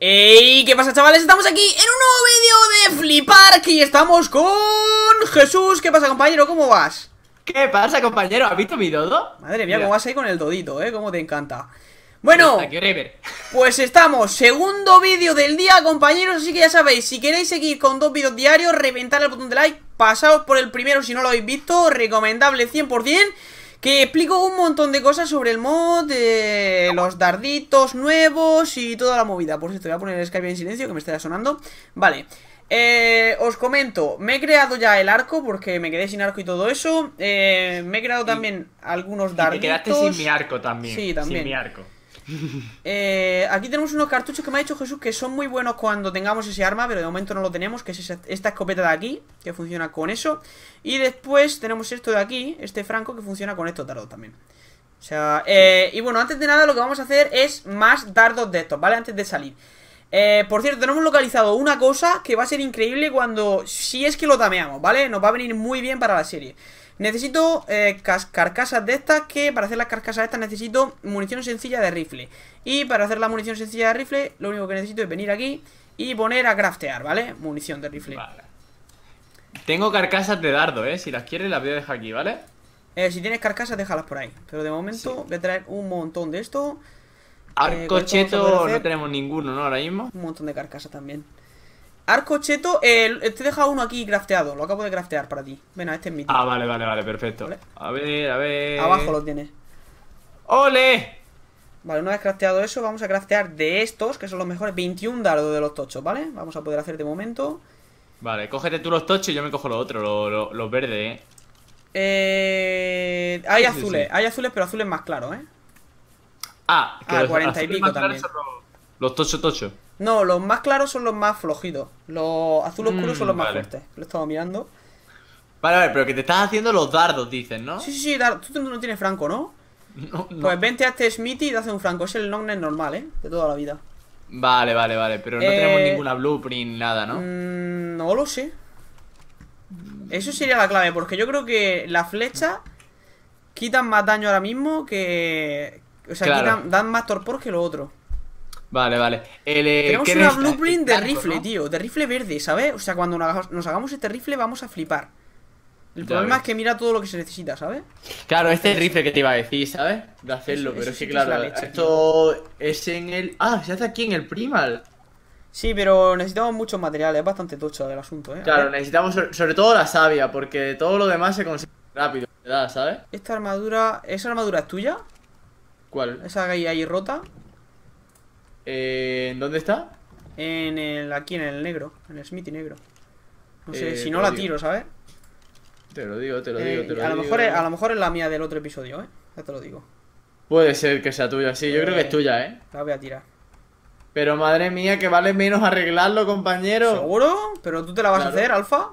¡Ey! ¿Qué pasa chavales? Estamos aquí en un nuevo vídeo de Flipar Y estamos con Jesús ¿Qué pasa compañero? ¿Cómo vas? ¿Qué pasa compañero? ¿Has visto mi dodo? Madre mía, cómo vas ahí con el dodito, ¿eh? Cómo te encanta Bueno, pues estamos Segundo vídeo del día compañeros Así que ya sabéis, si queréis seguir con dos vídeos diarios Reventar el botón de like Pasaos por el primero si no lo habéis visto Recomendable 100% que explico un montón de cosas sobre el mod, de los darditos nuevos y toda la movida. Por cierto, voy a poner el Skype en silencio que me está sonando. Vale, eh, os comento, me he creado ya el arco porque me quedé sin arco y todo eso. Eh, me he creado también algunos darditos. Y te quedaste sin mi arco también. Sí, también. Sin mi arco. Eh, aquí tenemos unos cartuchos que me ha dicho Jesús que son muy buenos cuando tengamos ese arma, pero de momento no lo tenemos, que es esta escopeta de aquí, que funciona con eso. Y después tenemos esto de aquí, este franco, que funciona con esto dardos también. O sea, eh, y bueno, antes de nada lo que vamos a hacer es más dardos de estos, ¿vale? Antes de salir. Eh, por cierto, tenemos localizado una cosa que va a ser increíble cuando... Si es que lo tameamos, ¿vale? Nos va a venir muy bien para la serie. Necesito eh, carcasas de estas que para hacer las carcasas de estas necesito munición sencilla de rifle. Y para hacer la munición sencilla de rifle lo único que necesito es venir aquí y poner a craftear, ¿vale? Munición de rifle. Vale. Tengo carcasas de dardo, ¿eh? Si las quieres las voy a dejar aquí, ¿vale? Eh, si tienes carcasas déjalas por ahí. Pero de momento voy a traer un montón de esto. Arcocheto eh, no tenemos ninguno, ¿no? Ahora mismo. Un montón de carcasas también. Arco cheto, te he dejado uno aquí crafteado. Lo acabo de craftear para ti. Ven, este es mi Ah, vale, vale, vale, perfecto. A ver, a ver. Abajo lo tienes. ¡Ole! Vale, una vez crafteado eso, vamos a craftear de estos, que son los mejores. 21 dardos de los tochos, ¿vale? Vamos a poder hacer de momento. Vale, cógete tú los tochos y yo me cojo los otros, los, verdes, eh. Eh. Hay azules, hay azules, pero azules más claros, eh. Ah, que ah 40 y pico también. Los tochos tochos. No, los más claros son los más flojitos. Los azul oscuro son los más fuertes. Lo he estado mirando. Vale, vale, pero que te estás haciendo los dardos, dicen, ¿no? Sí, sí, sí, tú no tienes franco, ¿no? No, Pues vente a este Smithy y te hace un franco. Es el Nognet normal, ¿eh? De toda la vida. Vale, vale, vale. Pero no tenemos eh, ninguna blueprint, nada, ¿no? Mm, no lo sé. Eso sería la clave, porque yo creo que la flecha quitan más daño ahora mismo que. O sea, dan más torpor que lo otro. Vale, vale. Eh, Tenemos una blueprint de rifle, tío. De rifle verde, ¿sabes? O sea, cuando nos hagamos este rifle vamos a flipar. El problema es que mira todo lo que se necesita, ¿sabes? Claro, este es el rifle que te iba a decir, ¿sabes? De hacerlo, pero sí, claro. esto es en el. Ah, se hace aquí en el primal. Sí, pero necesitamos muchos materiales, es bastante tocho el asunto, ¿eh? Claro, necesitamos sobre, todo la savia, porque todo lo demás se consigue rápido, ¿verdad? ¿Sabes? Esta armadura. ¿Esa armadura es tuya? ¿Cuál? Esa que hay ahí rota. Eh, ¿Dónde está? En el, aquí en el negro, en el Smithy negro. No sé, eh, si no la tiro, ¿sabes? Te lo digo, te lo digo, te lo a digo. Lo mejor es, a lo mejor es la mía del otro episodio, ¿eh? Ya te lo digo. Puede ser que sea tuya, sí, yo creo que es tuya, ¿eh? La voy a tirar. Pero madre mía, que vale menos arreglarlo, compañero. ¿Seguro? ¿Pero tú te la vas a hacer, Alfa?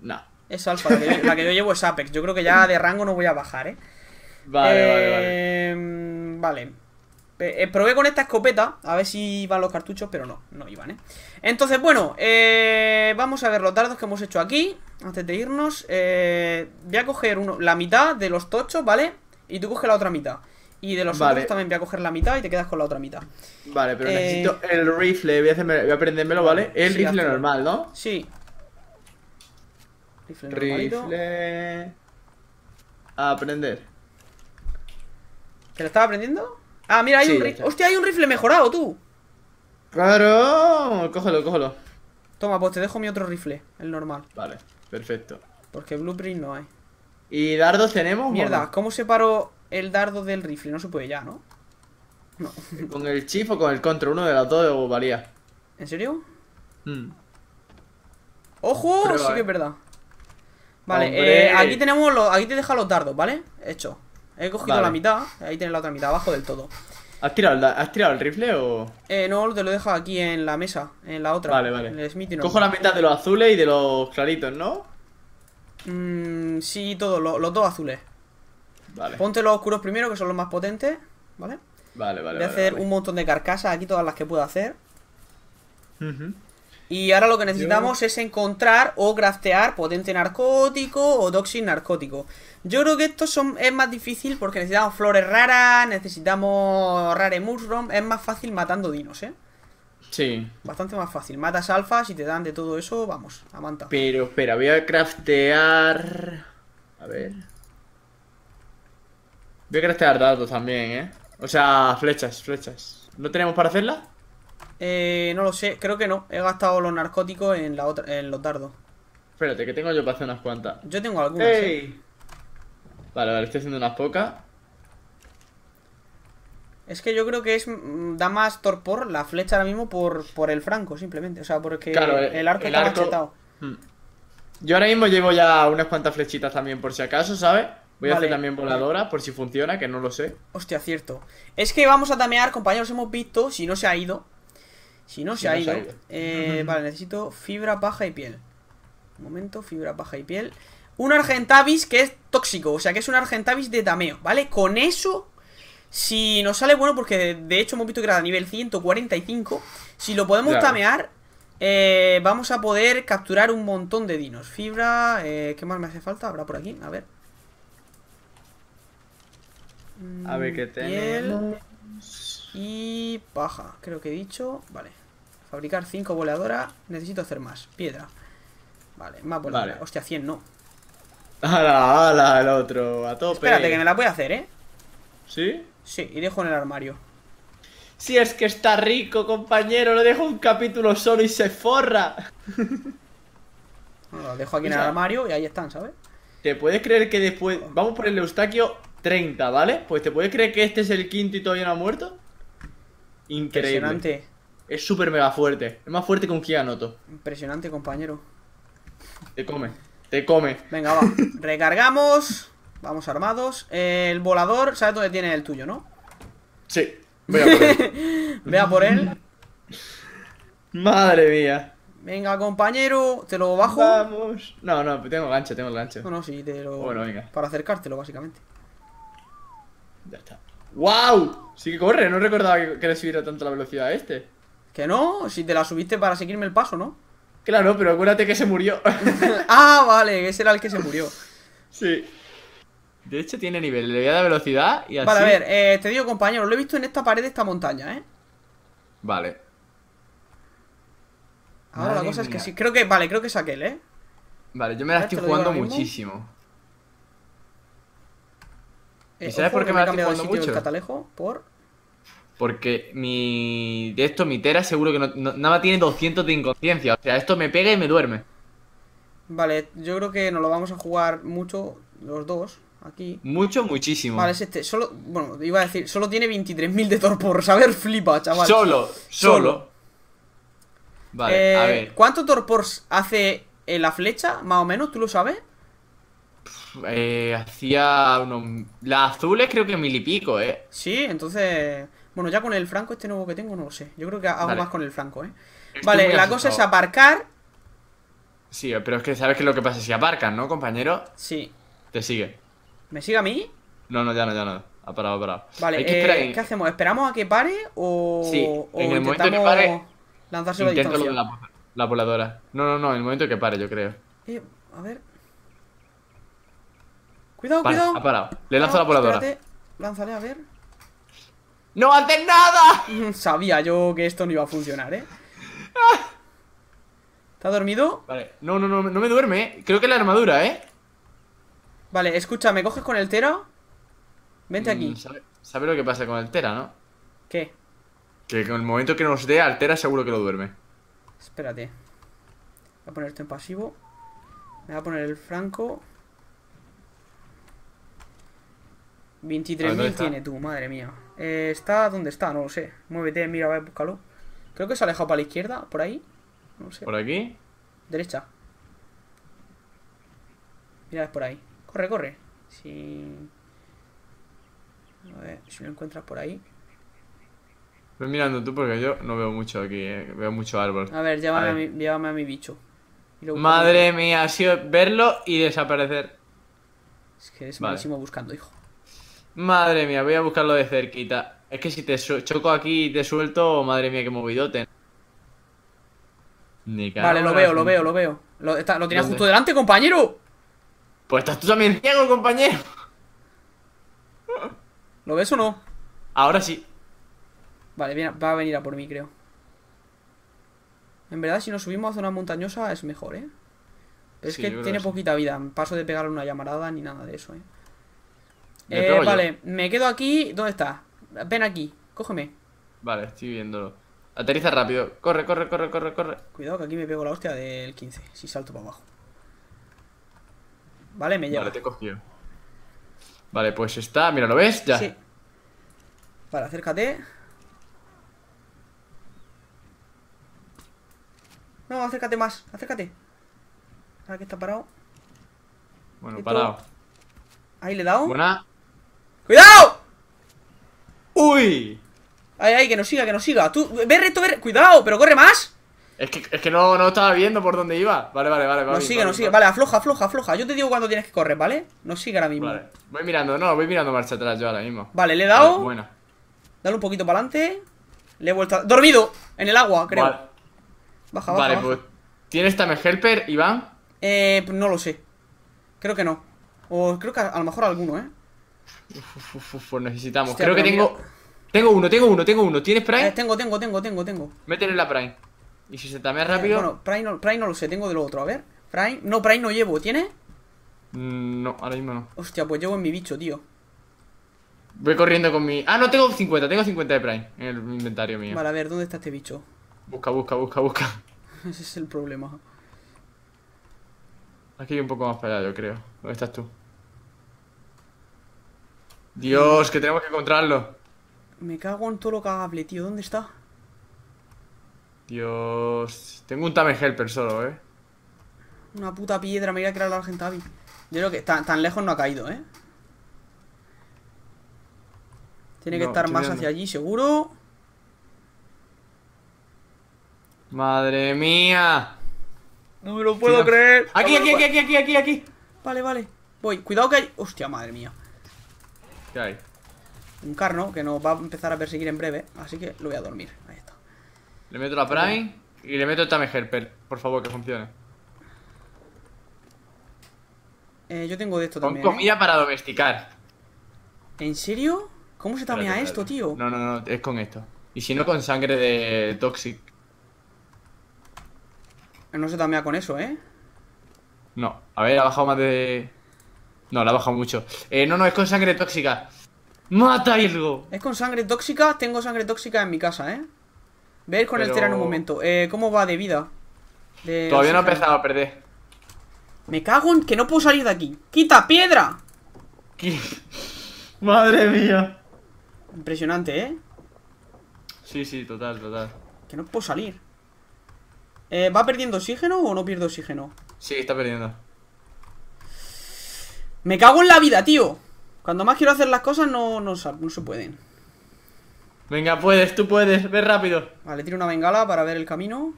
No. Es Alfa, la que, yo, llevo es Apex. Yo creo que ya de rango no voy a bajar, ¿eh? Vale, vale, vale. Em, vale. Eh, probé con esta escopeta, a ver si iban los cartuchos, pero no, no iban, ¿eh? Entonces, bueno, eh, vamos a ver los dardos que hemos hecho aquí, antes de irnos. Eh, voy a coger uno, la mitad de los tochos, ¿vale? Y tú coges la otra mitad. Y de los otros también voy a coger la mitad y te quedas con la otra mitad. Vale, pero necesito el rifle, voy a, hacerme, voy a aprendérmelo, ¿vale? El rifle normal, ¿no? Sí. Rifle, rifle... Aprender. ¿Te lo estaba aprendiendo? Ah, mira, hay un rifle. Hostia, hay un rifle mejorado, tú. Claro. Cógelo, cógelo. Toma, pues te dejo mi otro rifle, el normal. Vale, perfecto. Porque blueprint no hay. ¿Y dardos tenemos? Mierda, ¿cómo separo el dardo del rifle? No se puede ya, ¿no? No. ¿Con el chip o con el control? Uno de los dos varía. ¿En serio? Hmm. ¡Ojo! sí que es verdad. Vale, eh, aquí tenemos los. Aquí te deja los dardos, ¿vale? Hecho. He cogido la mitad, ahí tienes la otra mitad, abajo del todo. ¿Has tirado, el, ¿Has tirado el rifle o...? Eh, no, te lo he dejado aquí en la mesa, en la otra. Vale, vale. Cojo la mitad de los azules y de los claritos, ¿no? Mmm, sí, todos, los, dos azules. Vale. Ponte los oscuros primero, que son los más potentes, ¿vale? Vale, vale, Voy a hacer un montón de carcasas aquí, todas las que puedo hacer. Y ahora lo que necesitamos es encontrar o craftear potente narcótico o toxic narcótico. Yo creo que esto son, es más difícil porque necesitamos flores raras, necesitamos rare mushroom. Es más fácil matando dinos, ¿eh? Sí. Bastante más fácil. Matas alfas y te dan de todo eso, vamos, a manta. Pero, espera, voy a craftear... A ver... Voy a craftear dados también, ¿eh? O sea, flechas, flechas. ¿No tenemos para hacerla? Eh, no lo sé, creo que no. He gastado los narcóticos en, la otra, en los dardos. Espérate, que tengo yo para hacer unas cuantas. Yo tengo algunas. ¡Ey! Vale, vale, estoy haciendo unas pocas. Es que yo creo que es mm, da más torpor la flecha ahora mismo por, por el franco, simplemente. O sea, porque Claro, el arco el está arco- machetado. Hmm. Yo ahora mismo llevo ya unas cuantas flechitas también por si acaso, ¿sabes? Voy a hacer también voladora por si funciona, que no lo sé. Hostia, cierto. Es que vamos a tamear, compañeros, hemos visto, si no se ha ido. Si no Si se ha no ido. eh, vale, necesito fibra, paja y piel. Un momento, fibra, paja y piel. Un Argentavis que es tóxico, o sea que es un Argentavis de tameo, ¿vale? Con eso, si nos sale bueno, porque de, hecho hemos visto que era a nivel 145, si lo podemos Claro. tamear, eh, vamos a poder capturar un montón de dinos. Fibra, eh, ¿qué más me hace falta? Habrá por aquí, a ver. A ver qué Mm, Piel. tenemos. Y paja, creo que he dicho. Vale. Fabricar 5 voladoras. Necesito hacer más. Piedra. Vale, más voladoras. Vale. Hostia, 100 no. ¡Hala, hala! El otro, a tope. Espérate, que me la voy a hacer, ¿eh? ¿Sí? Sí, y dejo en el armario. Si es que está rico, compañero, lo dejo un capítulo solo y se forra. Bueno, lo dejo aquí en el armario y ahí están, ¿sabes? ¿Te puedes creer que después... Vamos por el Eustaquio 30, ¿vale? Pues te puedes creer que este es el quinto y todavía no ha muerto. Increíble. Impresionante. Es súper mega fuerte. Es más fuerte que un Kianoto. Impresionante, compañero. Te come. Te come. Venga, va. Recargamos. Vamos armados. El volador, ¿sabes dónde tiene el tuyo, no? Sí. Voy a por él. Vea por él. Madre mía. Venga, compañero. Te lo bajo. Vamos. No, no, tengo gancho, tengo el gancho. No, no, sí, te lo. Bueno, venga. Para acercártelo, básicamente. Ya está. ¡Wow! Sí que corre, no recordaba que, que le subiera tanto la velocidad a este. Que no, si te la subiste para seguirme el paso, ¿no? Claro, pero acuérdate que se murió. ah, vale, ese era el que se murió. sí. De hecho tiene nivel, le voy a dar velocidad y así. Vale, a ver, eh, te digo, compañero, lo he visto en esta pared de esta montaña, ¿eh? Vale. Ahora la cosa es que sí. Creo que, vale, creo que es aquel, ¿eh? Vale, yo me la ver, estoy jugando muchísimo. Eh, ¿Y sabes ojo, por qué me la he estoy jugando sitio el mucho? catalejo? Por. Porque mi. De esto, mi Tera seguro que no, no- nada más tiene 200 de inconsciencia. O sea, esto me pega y me duerme. Vale, yo creo que nos lo vamos a jugar mucho los dos aquí. Mucho, muchísimo. Vale, es este. Solo. Bueno, iba a decir, solo tiene 23.000 de torpor. Saber flipa, chaval. Solo, solo. Solo. Vale, Eh, a ver. ¿Cuánto torpor hace eh, la flecha? Más o menos, ¿tú lo sabes? Eh, hacía unos. Las azules creo que mil y pico, eh. Sí, entonces. Bueno, ya con el franco este nuevo que tengo, no lo sé. Yo creo que hago más con el franco, ¿eh? Estoy vale, la cosa es aparcar. Sí, pero es que sabes que lo que pasa si aparcan, ¿no, compañero? Sí. Te sigue. ¿Me sigue a mí? No, no, ya no, ya no. Ha parado, ha parado. Vale, Hay que eh, esperar en- ¿qué hacemos? ¿Esperamos a que pare o, Sí, o en el momento que pare, lo de distancia? la, la voladora. No, no, no, en el momento que pare, yo creo. Eh, a ver. Cuidado, cuidado. ha parado. Le lanzo la voladora. espérate. Lánzale, a ver. ¡No haces nada! Sabía yo que esto no iba a funcionar, ¿eh? ¿Está dormido? Vale, no, no, no, no me duerme, ¿eh? Creo que es la armadura, ¿eh? Vale, escucha, ¿me coges con el Tera? Vente aquí. Mm, ¿Sabe, sabe lo que pasa con el Tera, no? ¿Qué? Que con el momento que nos dé al Tera seguro que lo duerme. Espérate. Voy a poner esto en pasivo. Me voy a poner el franco. A ver, ¿dónde 23.000 está? tiene tú, madre mía. Eh, ¿Está dónde está? No lo sé. Muévete, mira, a ver, búscalo. Creo que se ha alejado para la izquierda, por ahí. No sé. Por aquí. Derecha. Mira, es por ahí. Corre, corre. Si. A ver, si lo encuentras por ahí. Ves mirando tú porque yo no veo mucho aquí, ¿eh? Veo mucho árbol. A ver, llévame, A mi, llévame a mi bicho. Madre mía, ha sido verlo y desaparecer. Es que eres Vale. malísimo buscando, hijo. Madre mía, voy a buscarlo de cerquita. Es que si te choco aquí y te suelto, madre mía, qué movidote. Me cago Vale, lo veo, lo veo, lo veo. Lo, está- lo tenía ¿Dónde? justo delante, compañero. Pues estás tú también ciego, compañero. ¿Lo ves o no? Ahora sí. Vale, viene- va a venir a por mí, creo. En verdad, si nos subimos a zona montañosa es mejor, ¿eh? Pero es que tiene poquita vida. Paso de pegarle una llamarada ni nada de eso, ¿eh? Eh, yo. vale, me quedo aquí. ¿Dónde está? Ven aquí, cógeme. Vale, estoy viéndolo. Aterriza rápido. Corre, corre, corre, corre, corre. Cuidado que aquí me pego la hostia del 15, si salto para abajo. Vale, me lleva. Vale, te he cogido. Vale, pues está. Mira, ¿lo ves? Ya. Sí. Vale, acércate. No, acércate más, acércate. Ahora que está parado. Bueno, Esto- parado. Ahí le he dado. Buena. ¡Cuidado! ¡Uy! Ay, ay, que nos siga, que nos siga. Tú, ve recto, ve. Cuidado, pero corre más. Es que, es que no, no estaba viendo por dónde iba. Vale, vale, vale. va Nos sigue, nos sigue. va Vale, afloja, afloja, afloja. Yo te digo cuando tienes que correr, ¿vale? Nos sigue ahora mismo. Vale, Vale. Voy mirando, no, voy mirando marcha atrás yo ahora mismo. le he Vale, dado. buena. Dale un poquito para adelante. Le he vuelto a... ¡Dormido! En el agua, creo. Vale, Baja, baja, vale baja. pues. ¿Tienes también helper, Iván? Eh, no lo sé. Creo que no. O creo que a, a lo mejor alguno, ¿eh? Uf, uf, uf, pues necesitamos. Hostia, Creo que tengo. Tengo uno, tengo uno, tengo uno. ¿Tienes Prime? Eh, tengo, tengo, tengo, tengo, tengo. Métele la Prime. Y si se tamea Eh, rápido. bueno, Prime no, Prime no lo sé, tengo de lo otro. A ver. Prime. No, Prime no llevo. ¿Tiene? Mm, No, ahora mismo no. Hostia, pues llevo en mi bicho, tío. Voy corriendo con mi. Ah, no, tengo 50, tengo 50 de Prime en el inventario mío. Vale, a ver, ¿dónde está este bicho? Busca, busca, busca, busca. Ese es el problema. Aquí hay un poco más para allá, yo creo. ¿Dónde estás tú? Dios, que tenemos que encontrarlo. Me cago en todo lo cagable, tío. ¿Dónde está? Dios. Tengo un Tame Helper solo, eh. Una puta piedra, me voy a crear la Argentavi. Yo creo que tan, tan lejos no ha caído, ¿eh? Tiene que estar más hacia allí, seguro. Madre mía. No me lo Sí, no. Aquí, No aquí, aquí, aquí, aquí, aquí, aquí. Vale, vale. Voy. Cuidado que hay... Hostia, madre mía. ¿Qué hay? Un carno que nos va a empezar a perseguir en breve. Así que lo voy a dormir. Ahí está. Le meto la Prime y le meto el Tame Helper. Por favor, que funcione. Eh, yo tengo de esto Con también. ¿eh? comida para domesticar. ¿En serio? ¿Cómo se tamea Espérate, esto, tío? No, no, no, es con esto. Y si no, con sangre de Toxic. No se tamea con eso, ¿eh? No, a ver, ha bajado más de. No, la ha bajado mucho. Eh, no, no, es con sangre tóxica. ¡Mata algo! Es con sangre tóxica. Tengo sangre tóxica en mi casa, ¿eh? Ver con el Tera en un momento. Eh, ¿Cómo va de vida? De Todavía no ha empezado a perder. Me cago en que no puedo salir de aquí. ¡Quita piedra! ¿Qué? Madre mía. Impresionante, ¿eh? Sí, sí, total, total. Que no puedo salir. Eh, ¿Va perdiendo oxígeno o no pierde oxígeno? Sí, está perdiendo. Me cago en la vida, tío. Cuando más quiero hacer las cosas no, no, se pueden. Venga, puedes, tú puedes, ve rápido. Vale, tiro una bengala para ver el camino.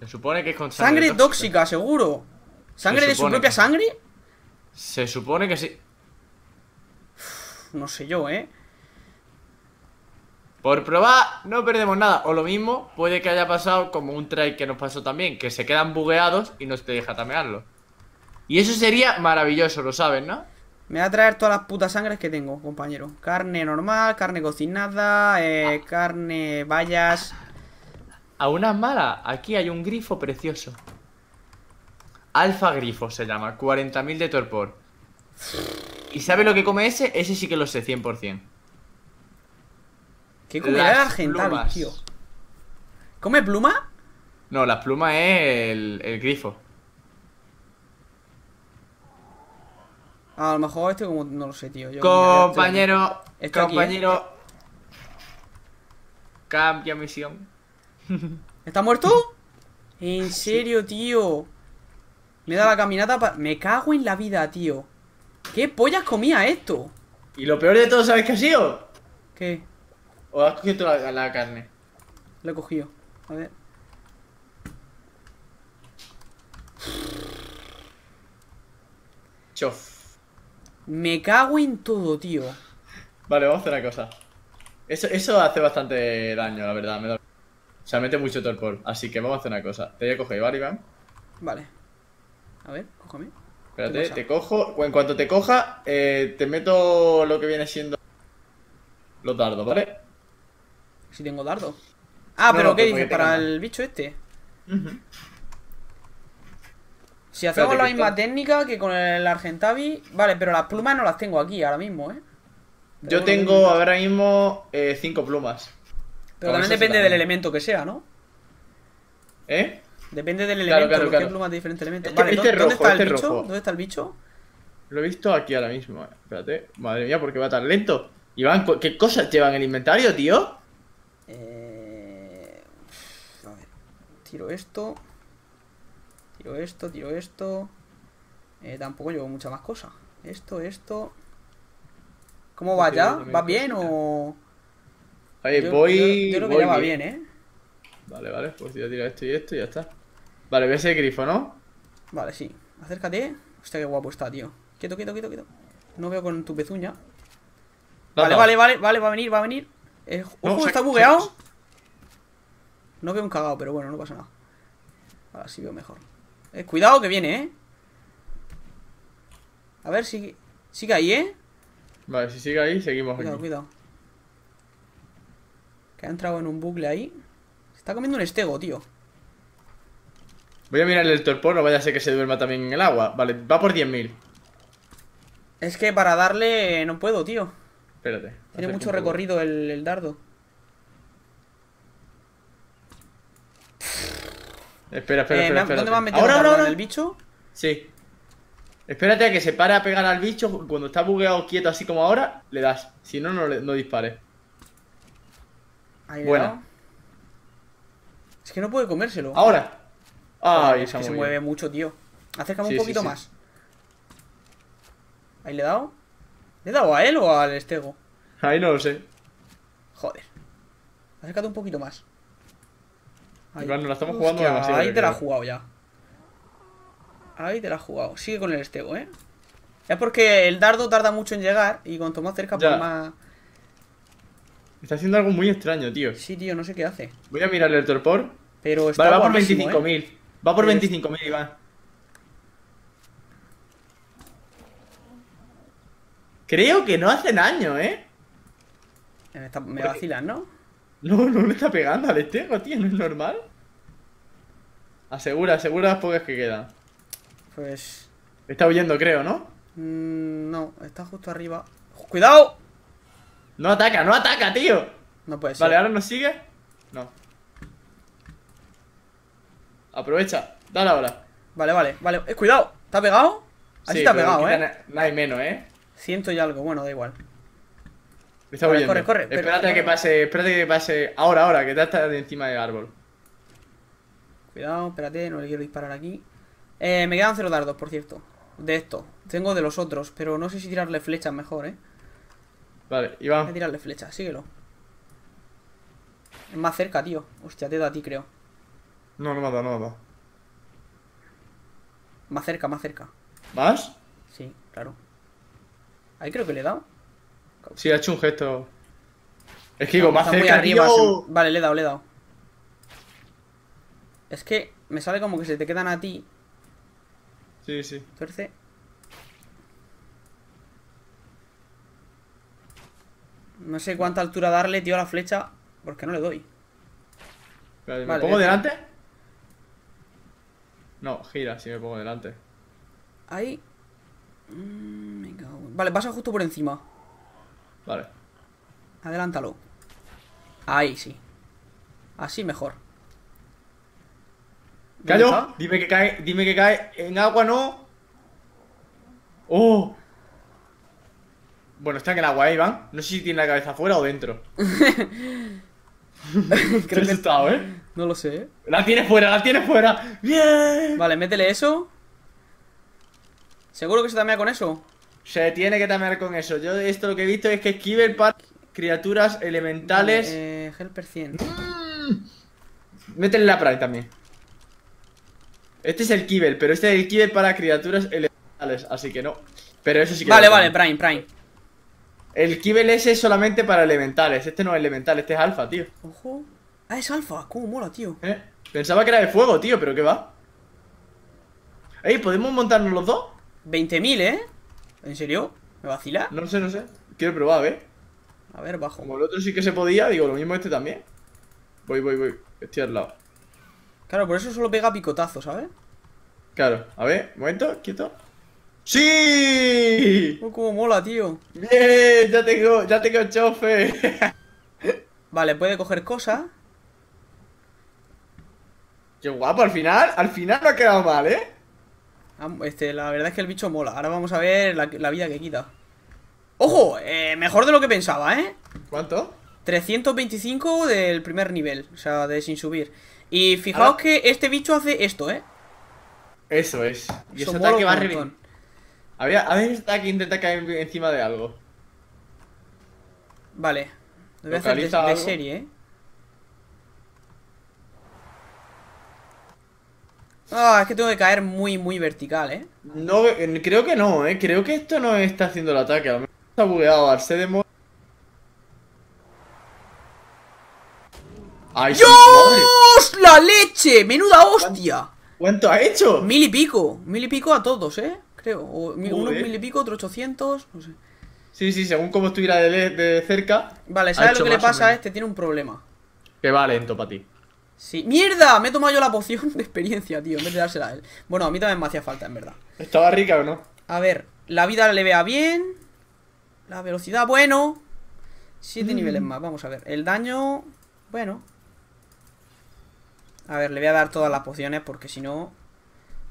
Se supone que es con sangre, Sangre tóxica, seguro. ¿Sangre Se de su propia que- sangre? Se supone que sí. No sé yo, ¿eh? Por probar, no perdemos nada. O lo mismo, puede que haya pasado como un try que nos pasó también, que se quedan bugueados y no te deja tamearlo. Y eso sería maravilloso, lo sabes, ¿no? Me voy a traer todas las putas sangres que tengo, compañero. Carne normal, carne cocinada, eh, carne bayas. A unas malas, aquí hay un grifo precioso. Alfa grifo se llama, 40.000 de torpor. ¿Y sabe lo que come ese? Ese sí que lo sé, 100%. ¿Qué Las Argentavis, plumas. tío? ¿Come pluma? No, la pluma es el, el grifo. A lo mejor este como... No lo sé, tío. Yo- Compañero, aquí, ¿eh? compañero. Cambia misión. ¿Está muerto? ¿En serio, tío? Me da la caminata para... Me cago en la vida, tío. ¿Qué pollas comía esto? Y lo peor de todo, ¿sabes qué ha sido? ¿Qué? ¿O has cogido toda la, la carne? Lo he cogido. A ver. Chof. Me cago en todo, tío. Vale, vamos a hacer una cosa. Eso, eso hace bastante daño, la verdad. Me da... O sea, mete mucho torpor. Así que vamos a hacer una cosa. Te voy a coger, ¿vale, Iván? Vale. A ver, cójame. ¿Qué Espérate, te cojo. En cuanto te coja, eh, te meto lo que viene siendo los dardos, ¿vale? Si tengo dardo. Ah, No, pero no, ¿qué dices? Para el bicho este. Si hacemos Espérate, la misma está- técnica que con el Argentavi. Vale, pero las plumas no las tengo aquí ahora mismo, ¿eh? Pero Yo tengo no- ahora mismo eh, cinco plumas. Pero también depende del elemento que sea, ¿no? ¿Eh? Depende del Claro, elemento, claro, porque hay claro. plumas de diferentes elementos. Este- vale, este ¿dó- ¿dónde está el este bicho? rojo. ¿Dónde está el bicho? Lo he visto aquí ahora mismo. eh. Espérate. Madre mía, ¿por qué va tan lento? Iván, ¿cu- ¿qué cosas llevan en el inventario, tío? Eh... A ver. Tiro esto. Tiro esto, tiro esto. Eh, tampoco llevo mucha más cosa. Esto, esto. ¿Cómo va ya? ¿Va bien o.? Oye, Yo- voy. Yo, yo creo que voy ya va bien, ¿eh? Vale, vale, pues voy a tirar esto y esto y ya está. Vale, ves el grifo, ¿no? Vale, sí. Acércate. Hostia, qué guapo está, tío. Quieto, quieto, quieto, quieto. No veo con tu pezuña. Vale, vale, vale, vale, va a venir, va a venir. Eh, No, ojo, se- está bugueado. No veo un cagado, pero bueno, no pasa nada. Ahora sí veo mejor. Eh, cuidado que viene, eh. A ver si. Sigue ahí, eh. Vale, si sigue ahí, seguimos Cuidado, aquí. cuidado. Que ha entrado en un bucle ahí. Se está comiendo un estego, tío. Voy a mirarle el torpor, no vaya a ser que se duerma también en el agua. Vale, va por 10.000. Es que para darle no puedo, tío. Espérate. Tiene mucho recorrido el, el dardo. Espera, espera, Eh, espera. espérate. ¿Dónde me has metido ¿Ahora, ahora, el bicho? Sí. Espérate a que se pare a pegar al bicho. Cuando está bugueado quieto así como ahora, le das. Si no, no, no dispare. Ahí Buena. Es que no puede comérselo. Ahora. Ay, es que se mueve mucho, tío. Acércame Sí, un sí, poquito sí. más. ¿Ahí le he dado? ¿Le he dado a él o al estego? Ahí no lo sé. Joder. Acércate un poquito más. Iván, nos la estamos jugando Hostia, demasiado, Ahí te la has jugado ya. Ahí te la has jugado. Sigue con el estego, ¿eh? Es porque el dardo tarda mucho en llegar y cuanto más cerca, Ya. pues más... Está haciendo algo muy extraño, tío. Sí, tío, no sé qué hace. Voy a mirarle el torpor. Pero está Vale, va por guapísimo, ¿eh? 25.000. Va por Pero- 25.000, Iván. Creo que no hace daño, ¿eh? Me, está- me vacilan, ¿no? No, no le está pegando al estego, tío, no es normal. Asegura, asegura las pocas que quedan. Pues... Está huyendo, creo, ¿no? mm, no, está justo arriba. ¡Cuidado! No ataca, no ataca, tío. No puede ser. Vale, ahora nos sigue. No. Aprovecha, dale ahora. Vale, vale, vale. Eh, cuidado, ¿te ha pegado? Así ha pero pegado, ¿eh? na- Nada y menos, ¿eh? Ciento y algo, bueno, da igual. Está Corre, corre, corre, pero- Espérate a que pase, espérate que pase. Ahora, ahora, que te está de encima del árbol. Cuidado, espérate, no le quiero disparar aquí. Eh, me quedan cero dardos, por cierto. De esto. Tengo de los otros, pero no sé si tirarle flechas mejor, ¿eh? Vale, Voy a Iván. tirarle flechas, síguelo. Es más cerca, tío. Hostia, te da a ti, creo. No, no mata, no mata. Más cerca, más cerca. ¿Más? Sí, claro. Ahí creo que le he dado. Sí, ha hecho un gesto. Es que digo, más cerca, arriba. se- Vale, le he dado, le he dado. Es que me sale como que se te quedan a ti. Sí, sí. Tuerce. No sé cuánta altura darle, tío, a la flecha. Porque no le doy. ¿Me Vale, pongo delante? No, gira si me pongo delante. Ahí. Mm, Vale, pasa justo por encima. Vale. Adelántalo. Ahí sí. Así mejor. ¿Dónde ¡Callo! Dime que cae, dime que cae en agua, no. ¡Oh! Bueno, está en el agua, ¿eh, Iván? No sé si tiene la cabeza afuera o dentro. Qué que- ¿eh? No lo sé. ¿eh? La tiene fuera, la tiene fuera. ¡Bien! Vale, métele eso. ¿Seguro que se tamea con eso? Se tiene que tamear con eso. Yo esto lo que he visto es que esquive para criaturas elementales. Vale, eh, Helper 100. Métele la Prime también. Este es el Kibel, pero este es el Kibel para criaturas elementales, así que no. Pero eso sí que Vale, vale. Prime, Prime. El Kibel ese es solamente para elementales. Este no es elemental, este es alfa, tío. Ojo. Ah, es alfa. Cómo mola, tío. ¿Eh? Pensaba que era de fuego, tío, pero ¿qué va? Ey, ¿podemos montarnos los dos? 20.000, ¿eh? ¿En serio? ¿Me vacila? No sé, no sé. Quiero probar, a ver. A ver, bajo. Como el otro sí que se podía, digo, lo mismo este también. Voy, voy, voy. Estoy al lado. Claro, por eso solo pega picotazo, ¿sabes? Claro, a ver, momento, quieto. ¡Sí! Oh, cómo mola, tío. ¡Bien! Ya tengo, ya tengo chofe. Vale, puede coger cosas. Qué guapo, al final, al final no ha quedado mal, ¿eh? Este, la verdad es que el bicho mola. Ahora vamos a ver la, la vida que quita. ¡Ojo! Eh, mejor de lo que pensaba, ¿eh? ¿Cuánto? 325 del primer nivel. O sea, de sin subir. Y fijaos Ahora- que este bicho hace esto, ¿eh? Eso es. Y ese ataque va a reventar. A ver ese ataque intenta caer encima de algo. Vale. Lo voy a hacer de, ¿Localiza de serie, ¿eh? Ah, es que tengo que caer muy, muy vertical, ¿eh? No, eh, creo que no, ¿eh? Creo que esto no está haciendo el ataque. A lo mejor está bugueado. Al ser de mo- ¡Ay, sí! ¡Dios! ¡La leche! ¡Menuda hostia! ¿Cuánto ha hecho? Mil y pico. Mil y pico a todos, ¿eh? Creo. O, unos mil y pico, otros ochocientos. No sé. Sí, sí, según como estuviera de, de cerca. Vale, ¿sabes lo que le pasa a este? Tiene un problema. Que va lento para ti. Sí. ¡Mierda! Me he tomado yo la poción de experiencia, tío, en vez de dársela a él. Bueno, a mí también me hacía falta, en verdad. ¿Estaba rica o no? A ver, la vida le vea bien. La velocidad, bueno. Siete niveles más, vamos a ver. El daño, bueno. A ver, le voy a dar todas las pociones porque si no.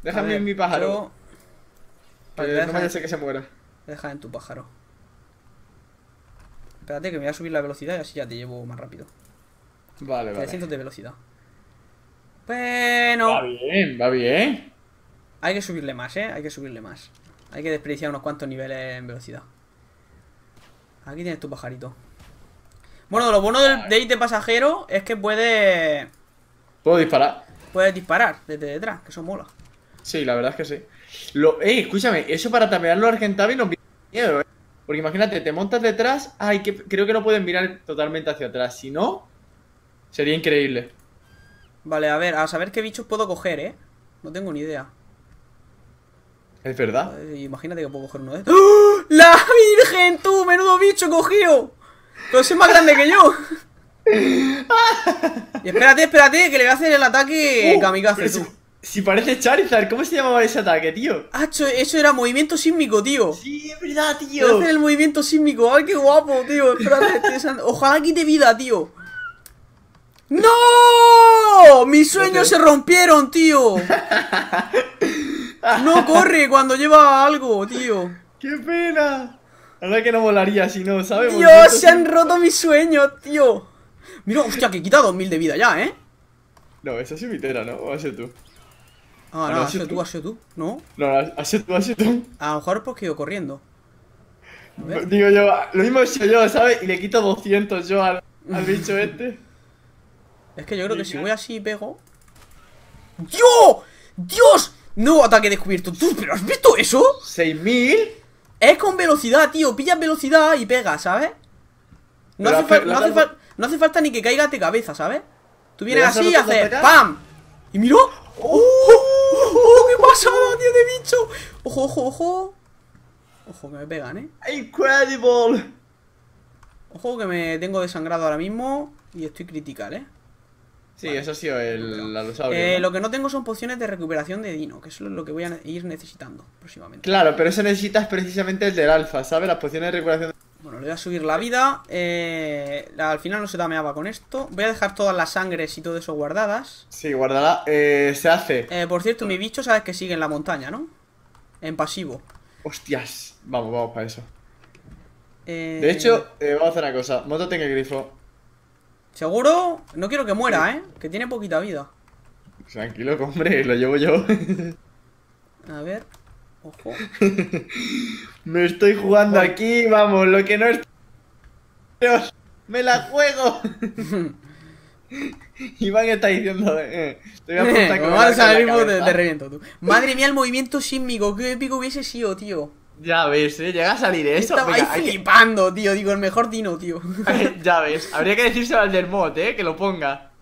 Déjame ver, en mi pájaro. yo- Que no vaya a ser que se muera. Deja en tu pájaro. Espérate que me voy a subir la velocidad y así ya te llevo más rápido. Vale, vale. 300 de velocidad. Bueno. Va bien, va bien. Hay que subirle más, ¿eh? Hay que subirle más. Hay que desperdiciar unos cuantos niveles en velocidad. Aquí tienes tu pajarito. Bueno, lo bueno del, de de pasajero es que puede, ¿Puedo disparar? puedes disparar desde detrás, que eso mola. Sí, la verdad es que sí. Lo, ey, escúchame, eso para tamear los Argentavi nos miedo, ¿eh? Porque imagínate, te montas detrás. Ay, que creo que no pueden mirar totalmente hacia atrás. Si no, sería increíble. Vale, a ver, a saber qué bichos puedo coger, ¿eh? No tengo ni idea. Es verdad. Imagínate que puedo coger uno de estos. ¡Oh! ¡La Virgen, tú! ¡Menudo bicho cogido! Pero es más grande que yo. Y espérate, espérate, que le voy a hacer el ataque Uh, kamikaze, tú. Si, si parece Charizard, ¿cómo se llamaba ese ataque, tío? Ah, eso, eso era movimiento sísmico, tío. Sí, es verdad, Voy a tío. hacer el movimiento sísmico. ¡Ay, qué guapo, tío! Espérate, estoy Ojalá quite vida, tío. ¡No! Mis sueños se rompieron, tío. No corre cuando lleva algo, tío. ¡Qué pena! La verdad que no molaría si no, ¿sabes? Dios, se han roto mis sueños, tío. Mira, hostia, que he quitado 2000 de vida ya, ¿eh? No, esa es mitera, ¿no? O has sido tú. Ah, no, no, has sido tú, tú. has sido tú. ¿No? No, has sido tú, has sido tú. A lo mejor porque ido corriendo. Digo yo, lo mismo he sido yo, ¿sabes? Y le quito 200 yo al, al bicho este. Es que yo creo que si voy así y pego. ¡Dios! ¡Dios! Nuevo ataque descubierto. ¿Tú, pero has visto eso? ¿6000? Es con velocidad, tío. Pillas velocidad y pegas, ¿sabes? No hace, hace- fal- no, la- hace fal- no hace falta ni que caigas de cabeza, ¿sabes? Tú vienes ¿Le das así y haces? ¡PAM! Y mira. ¡Oh! ¡Oh! ¡Qué pasada, tío, de bicho! ¡Ojo, ojo, ojo! Ojo, que me pegan, ¿eh? ¡Incredible! Ojo, que me tengo desangrado ahora mismo y estoy critical, ¿eh? Sí, eso ha sido el alosaurio. Eh, ¿no? Lo que no tengo son pociones de recuperación de Dino, que es lo que voy a ir necesitando próximamente. Claro, pero eso necesitas precisamente el del alfa, ¿sabes? Las pociones de recuperación. Bueno, le voy a subir la vida. eh, al final no se dameaba con esto. Voy a dejar todas las sangres y todo eso guardadas. Sí, guárdala. Eh, se hace. Eh, por cierto, mi bicho sabes que sigue en la montaña, ¿no? En pasivo. Hostias. Vamos, vamos para eso. Eh, De hecho, eh, vamos a hacer una cosa. Mótate en el grifo. Seguro, no quiero que muera, ¿eh? Que tiene poquita vida. Tranquilo, hombre, lo llevo yo. A ver. Ojo. Me estoy jugando aquí, vamos, lo que no es. Dios, me la juego. Iván está diciendo, eh, te voy a apuntar con a cabeza. de, de reviento, tú. Madre mía, el movimiento sísmico. Qué épico hubiese sido, tío. Ya ves, eh, llega a salir eso. Estaba Venga, ahí hay flipando, tío. Digo, el mejor Dino, tío. ya ves, habría que decírselo al del mod, eh, que lo ponga.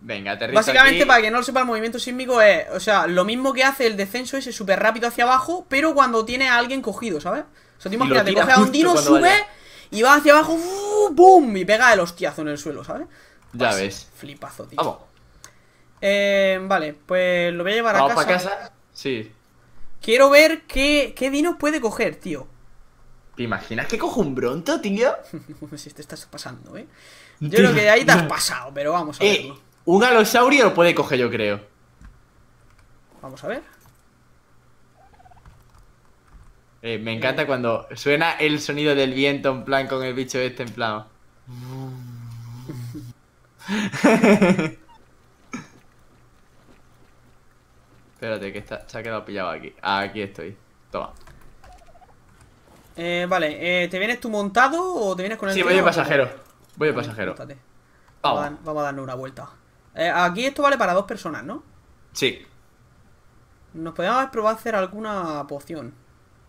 Venga, aterriza Básicamente, aquí. para que no lo sepa, el movimiento sísmico es, o sea, lo mismo que hace el descenso ese súper rápido hacia abajo, pero cuando tiene a alguien cogido, ¿sabes? O sea, lo imagínate, tira coges a un dino, sube vaya. y va hacia abajo, ¡uh! ¡boom! Y pega el hostiazo en el suelo, ¿sabes? Ya ves. Flipazo, tío. Vamos. Eh, vale, pues lo voy a llevar a Vamos casa. para casa. Sí. Quiero ver qué, qué dinos puede coger, tío. ¿Te imaginas que cojo un bronto, tío? si te estás pasando, ¿eh? Yo creo que ahí te has pasado, pero vamos a Eh, verlo. un alosaurio lo puede coger, yo creo. Vamos a ver. Eh, me encanta cuando suena el sonido del viento en plan con el bicho este en plan. Espérate, que está, se ha quedado pillado aquí. Aquí estoy. Toma. Eh, vale, eh, ¿te vienes tú montado o te vienes con el Sí, voy de pasajero. Voy de pasajero. Vamos. a Vamos. dar- vamos a darle una vuelta. Eh, aquí esto vale para dos personas, ¿no? Sí. Nos podríamos haber probado hacer alguna poción.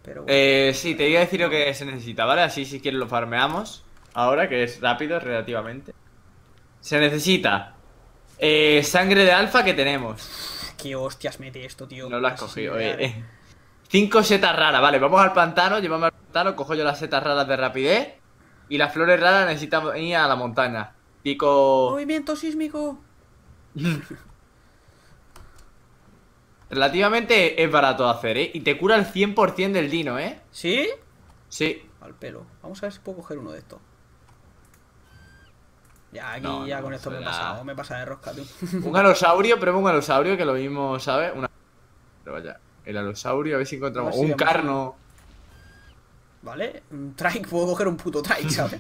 Pero bueno. Eh, sí, te iba a decir lo que se necesita, ¿vale? Así si quieres lo farmeamos. Ahora, que es rápido relativamente. Se necesita eh, sangre de alfa que tenemos. Qué hostias mete esto, tío. No lo has cogido, eh. Cinco setas raras, vale, vamos al pantano, llevamos al pantano, cojo yo las setas raras de rapidez. Y las flores raras necesitan ir a la montaña. Pico. Movimiento sísmico. Relativamente es barato hacer, ¿eh? Y te cura el 100% del dino, ¿eh? ¿Sí? Sí. Al pelo. Vamos a ver si puedo coger uno de estos. Ya, aquí No, ya no, con esto me he será- pasado, me pasa de rosca, tú. Un alosaurio, prueba un alosaurio que lo mismo, ¿sabes? Una... Pero vaya, el alosaurio, a ver si encontramos. Si un carno. ¿Vale? Un trike, puedo coger un puto trike, ¿sabes?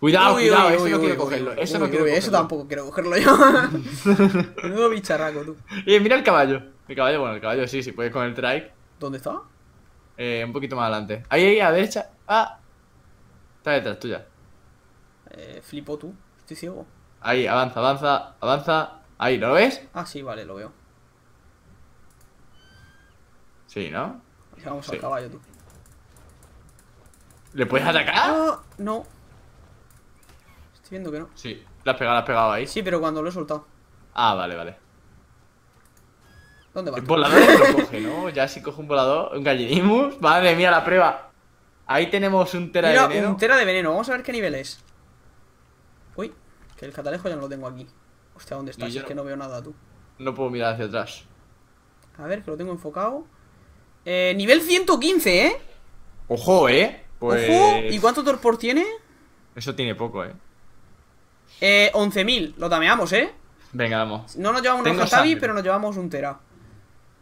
Cuidado, Uy, cuidado, uy, eso uy, no quiero cogerlo. Eso no quiero tampoco quiero cogerlo yo. Menudo bicharraco, tú. Eh, mira el caballo. El caballo, bueno, el caballo sí, sí, puedes con el trike. ¿Dónde está? Eh, un poquito más adelante. Ahí, ahí, a la derecha. Ah. Está detrás tuya. Eh, flipo tú. Estoy ciego. Ahí, avanza, avanza, avanza. Ahí, ¿lo ves? Ah, sí, vale, lo veo. Sí, ¿no? Vamos Sí. al caballo, tú. ¿Le puedes atacar? Ah, no. Estoy viendo que no. Sí. Le has pegado, le has pegado ahí. Sí, pero cuando lo he soltado. Ah, vale, vale. ¿Dónde El vas? volador lo coge, ¿no? Ya si coge un volador, un gallinimus. Madre mía, la prueba. Ahí tenemos un tera Mira, de veneno. un tera de veneno. Vamos a ver qué nivel es. Que el catalejo ya no lo tengo aquí. Hostia, ¿dónde estás? Es que no. veo nada, tú. No puedo mirar hacia atrás. A ver, que lo tengo enfocado. Eh, nivel 115, ¿eh? Ojo, ¿eh? Pues... Ojo. ¿Y cuánto torpor tiene? Eso tiene poco, ¿eh? Eh, 11.000. Lo tameamos, ¿eh? Venga, vamos. No nos llevamos un Hatabi, pero nos llevamos un tera.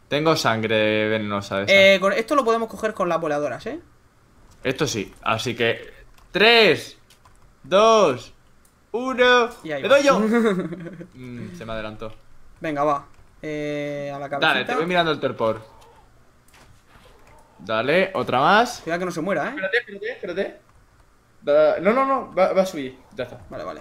Tengo sangre venenosa esa. Eh, con esto lo podemos coger con las voladoras, ¿eh? Esto sí. Así que... 3, 2, 1... Y ahí ¡Le va. doy yo! Mm, se me adelantó. Venga, va. Eh, a la cabecita. Dale, te voy mirando el torpor. Dale, otra más. Cuidado que no se muera, ¿eh? Espérate, espérate, espérate. Da- No, no, no, va, va a subir. Ya está. Vale, vale.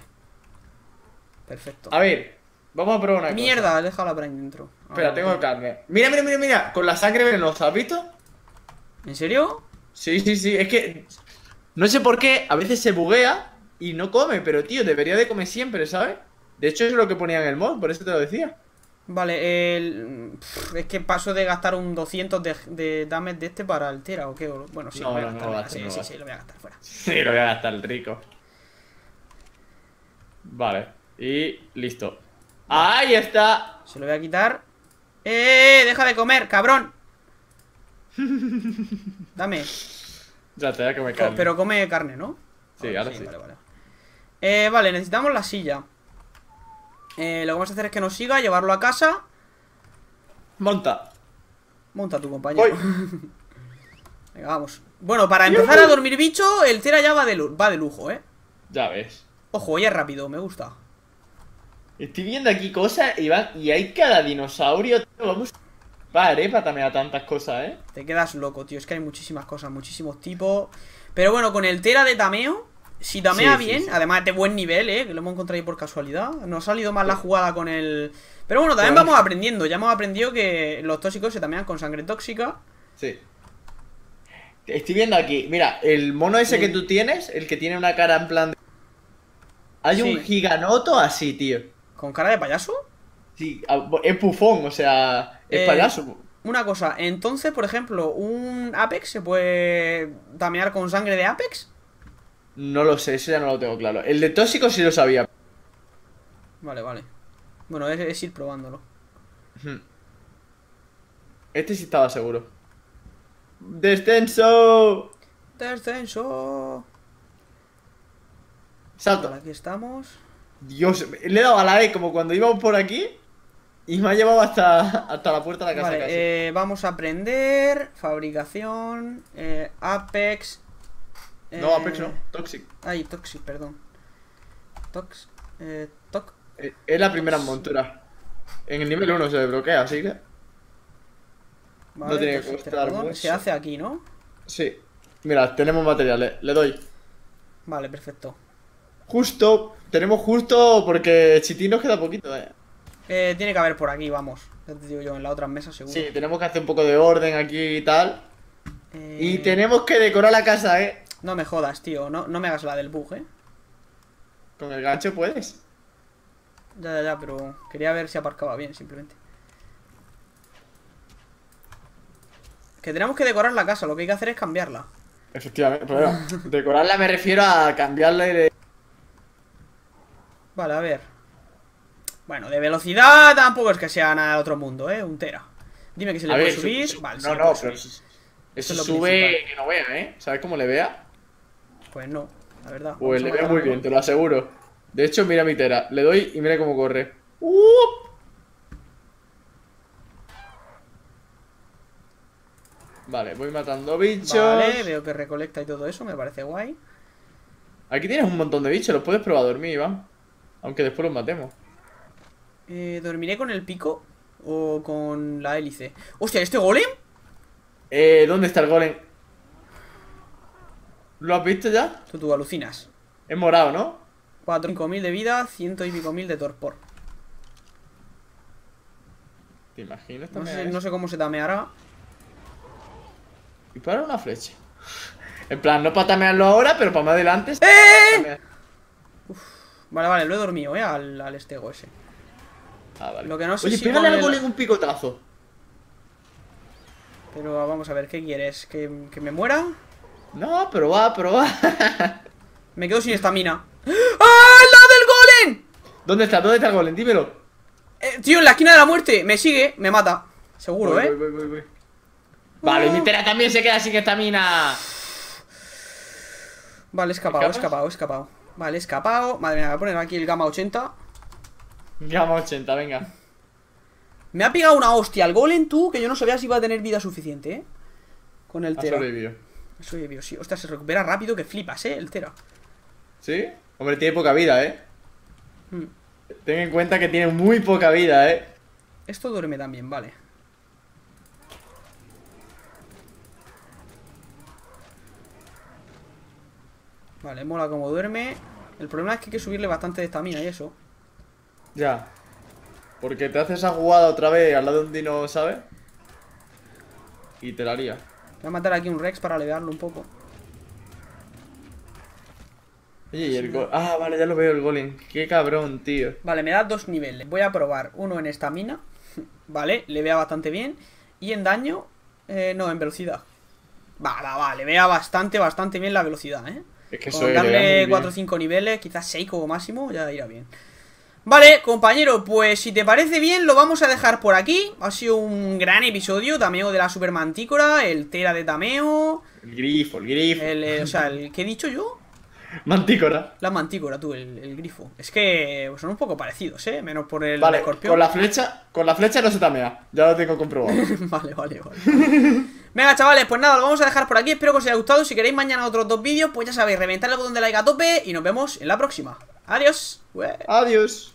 Perfecto. A ver, vamos a probar una cosa. Mierda, he dejado la brain dentro. Espera, tengo carne. Mira, mira, mira, mira. Con la sangre venenosa, ¿has visto? ¿En serio? Sí, sí, sí. Es que. No sé por qué, a veces se buguea y no come, pero tío, debería de comer siempre, ¿sabes? De hecho, es lo que ponía en el mod, por eso te lo decía. Vale, el... pff, es que paso de gastar un 200 de, de damage de este para el Tera o qué. Bueno, sí, No, lo voy a no, no gastar. sí, no sí, gastes. sí, lo voy a gastar fuera. Sí, lo voy a gastar rico. Vale, y listo. ¡Ahí está! Se lo voy a quitar. ¡Eh! ¡Deja de comer, cabrón! Dame. Ya te da que me Co- carne. pero come carne, ¿no? Sí, ahora sí. Vale, vale. Eh, vale, necesitamos la silla. Eh, lo que vamos a hacer es que nos siga, llevarlo a casa. Monta. Monta tu compañero. Voy. Venga, vamos. Bueno, para empezar a dormir bicho, el Tera ya va de, va de lujo, ¿eh? Ya ves. Ojo, ya es rápido, me gusta. Estoy viendo aquí cosas y, va- y hay cada dinosaurio. Tío, vamos par, eh, para tamear tantas cosas, eh. Te quedas loco, tío. Es que hay muchísimas cosas, muchísimos tipos. Pero bueno, con el Tera de tameo, si tamea Sí, sí, bien, sí. además de buen nivel, ¿eh? Que lo hemos encontrado ahí por casualidad. Nos ha salido mal la jugada con el. Pero bueno, también vamos aprendiendo. Ya hemos aprendido que los tóxicos se tamean con sangre tóxica. Sí. Estoy viendo aquí, mira, el mono ese que tú tienes, el que tiene una cara en plan de... Hay un Sí. giganoto así, tío. ¿Con cara de payaso? Sí, es bufón, o sea, es Eh, payaso. Una cosa, entonces, por ejemplo, un Apex se puede damear con sangre de Apex. No lo sé, eso ya no lo tengo claro. El de tóxico sí lo sabía. Vale, vale. Bueno, es, es ir probándolo. Este sí estaba seguro. ¡Descenso! Descenso. Salto. Vale, aquí estamos. Dios, le he dado a la E como cuando íbamos por aquí y me ha llevado hasta, hasta la puerta de la casa Vale, casi. eh, vamos a aprender. Fabricación. eh, Apex. No, eh, Apex no, Toxic. Ay, Toxic, perdón. Tox. Eh, toc. Eh, Es la primera montura. En el nivel 1 se desbloquea, así que. Vale, tiene que costar mucho. Se hace aquí, ¿no? Sí. Mira, tenemos materiales. Le doy. Vale, perfecto. Justo. Tenemos justo porque Chiti nos queda poquito, eh. Eh, tiene que haber por aquí, vamos. Ya te digo yo, en la otra mesa seguro. Sí, tenemos que hacer un poco de orden aquí y tal. Eh, Y tenemos que decorar la casa, eh. No me jodas, tío. No, no me hagas la del bug, eh. Con el gancho puedes. Ya, ya, ya, pero quería ver si aparcaba bien, simplemente. Que tenemos que decorar la casa, lo que hay que hacer es cambiarla. Efectivamente, pero decorarla me refiero a cambiarle de... Vale, a ver. Bueno, de velocidad tampoco es que sea nada de otro mundo, ¿eh? Un tera. Dime que se le A puede ver, subir. su- vale, se no, le no, puede pero subir. eso, sube principal. que no vea, ¿eh? ¿Sabes cómo le vea? Pues no, la verdad. Pues le veo muy bien, te lo aseguro. De hecho, mira mi tera. Le doy y mira cómo corre. ¡Up! Vale, voy matando bichos. Vale, veo que recolecta y todo eso, me parece guay. Aquí tienes un montón de bichos, los puedes probar a dormir, Iván. Aunque después los matemos. Eh, ¿Dormiré con el pico o con la hélice? Hostia, ¿este golem? Eh, ¿dónde está el golem? ¿Lo has visto ya? Tú, tú alucinas. Es morado, ¿no? 4, 5 mil de vida, ciento y pico mil de torpor. ¿Te imaginas No sé, no sé cómo se tameará. Y para una flecha. En plan, no para tamearlo ahora, pero para más adelante. ¡Eh! Vale, vale, lo he dormido, eh, al, al estego ese. Ah, vale. Lo que no sé Oye, si pégale con al el- golem un picotazo. Pero vamos a ver, ¿qué quieres? ¿Que, que me muera? No, pero va, pero va. Me quedo sin estamina. ¡Ah! ¡Al lado del golem! ¿Dónde está? ¿Dónde está el golem? Dímelo. Eh, tío, en la esquina de la muerte. Me sigue, me mata. Seguro, Voy, eh. voy, voy, voy, voy. Vale, mi tera también se queda sin estamina. Vale, escapado, escapado, escapado. Vale, escapado. Madre mía, voy a poner aquí el gamma 80. Gama 80, venga. Me ha pegado una hostia al golem, tú, que yo no sabía si iba a tener vida suficiente, eh. Con el Ha Tera. Sobrevivido. Sobrevivió, sí. Ostras, se recupera rápido que flipas, eh, el Tera. ¿Sí? Hombre, tiene poca vida, ¿eh? Hmm. Ten en cuenta que tiene muy poca vida, ¿eh? Esto duerme también, vale. Vale, mola como duerme. El problema es que hay que subirle bastante de estamina y eso. Ya. Porque te haces esa jugada otra vez al lado de un dino, ¿sabes? Y te la haría. Voy a matar aquí un Rex para alevearlo un poco. Oye, y el go- Ah, vale, ya lo veo el golem. Qué cabrón, tío. Vale, me da dos niveles. Voy a probar uno en estamina. Vale, le vea bastante bien. Y en daño, eh, no, en velocidad. Va, va, va, le vea bastante, bastante bien la velocidad, ¿eh? Es que Con soy darle bien. 4 o 5 niveles, quizás 6 como máximo, ya irá bien. Vale, compañero, pues si te parece bien, lo vamos a dejar por aquí. Ha sido un gran episodio. Tameo de la Super Mantícora, el Tera de Tameo. El grifo, el grifo. El, eh, o sea, el que he dicho yo, Mantícora. la Mantícora, tú, el, el grifo. Es que son un poco parecidos, ¿eh? Menos por el Vale, escorpión. con la flecha, con la flecha no se tamea. Ya lo tengo comprobado. vale, vale, vale. Venga, chavales, pues nada, lo vamos a dejar por aquí. Espero que os haya gustado. Si queréis mañana otros dos vídeos, pues ya sabéis, reventar el botón de like a tope y nos vemos en la próxima. Adiós. Adiós.